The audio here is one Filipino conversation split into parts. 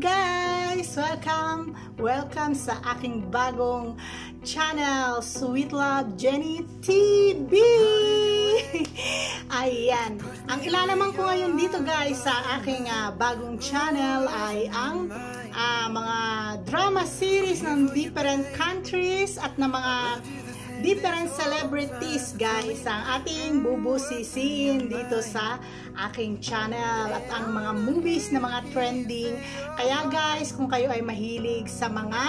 guys! Welcome! Welcome sa aking bagong channel, Sweet Love Jenny TV! Ayan. Ang ilalaman ko ngayon dito guys sa aking uh, bagong channel ay ang uh, mga drama series ng different countries at ng mga different celebrities guys ang ating bubusisiin dito sa aking channel at ang mga movies na mga trending kaya guys kung kayo ay mahilig sa mga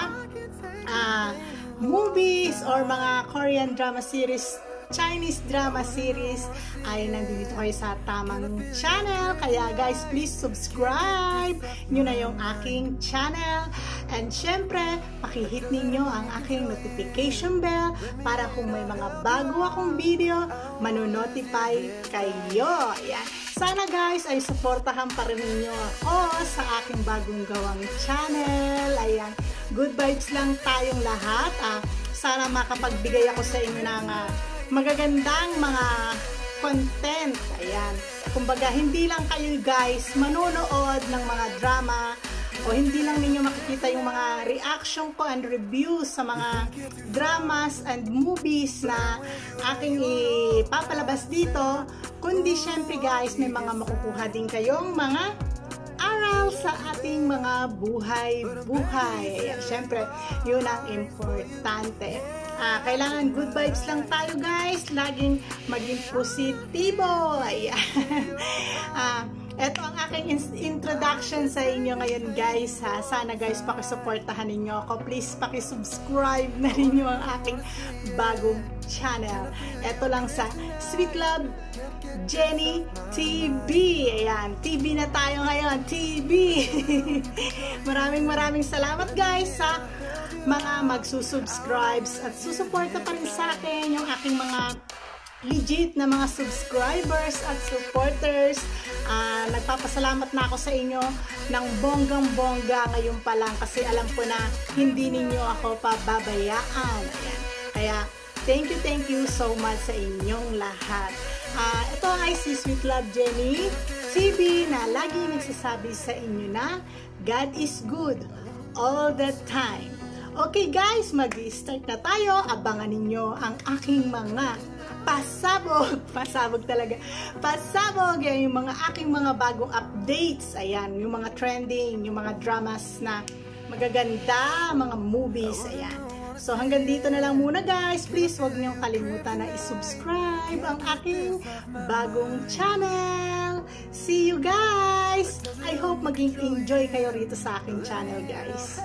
uh, movies or mga Korean drama series Chinese drama series ay nandito kayo sa tamang channel. Kaya guys, please subscribe nyo na yung aking channel. And syempre, pakihit ninyo ang aking notification bell para kung may mga bago akong video, manonotify kayo. Ayan. Sana guys ay supportahan pa rin ninyo ako sa aking bagong gawang channel. Ayan. Good vibes lang tayong lahat. Ah, sana makapagbigay ako sa inyo ng uh, magagandang mga content. Ayan. Kumbaga, hindi lang kayo guys manonood ng mga drama o hindi lang ninyo makikita yung mga reaction ko and reviews sa mga dramas and movies na aking ipapalabas dito, kundi syempre guys, may mga makukuha din kayong mga aral sa ating mga buhay-buhay. Syempre, yun ang importante. Uh, kailangan good vibes lang tayo guys. Laging maging positibo. Ayan. uh, ito ang aking introduction sa inyo ngayon guys ha. Sana guys pakisuportahan ninyo ako. Please pakisubscribe na ninyo ang aking bagong channel. Ito lang sa Sweet Love Jenny TV. Ayan, TV na tayo ngayon. TV. maraming maraming salamat guys sa mga magsusubscribes at susuporta pa rin sa akin yung aking mga legit na mga subscribers at supporters. Uh, nagpapasalamat na ako sa inyo ng bonggang-bongga ngayon pa lang kasi alam ko na hindi ninyo ako pababayaan. Kaya, thank you, thank you so much sa inyong lahat. Uh, ito ay si Sweet Love Jenny TV na lagi nagsasabi sa inyo na God is good all the time. Okay guys, mag-start na tayo. Abangan ninyo ang aking mga pasabog. Pasabog talaga. Pasabog yan yung mga aking mga bagong updates. Ayan, yung mga trending, yung mga dramas na magaganda, mga movies. Ayan. So hanggang dito na lang muna guys. Please huwag niyong kalimutan na i-subscribe ang aking bagong channel. See you guys! I hope maging enjoy kayo rito sa aking channel guys.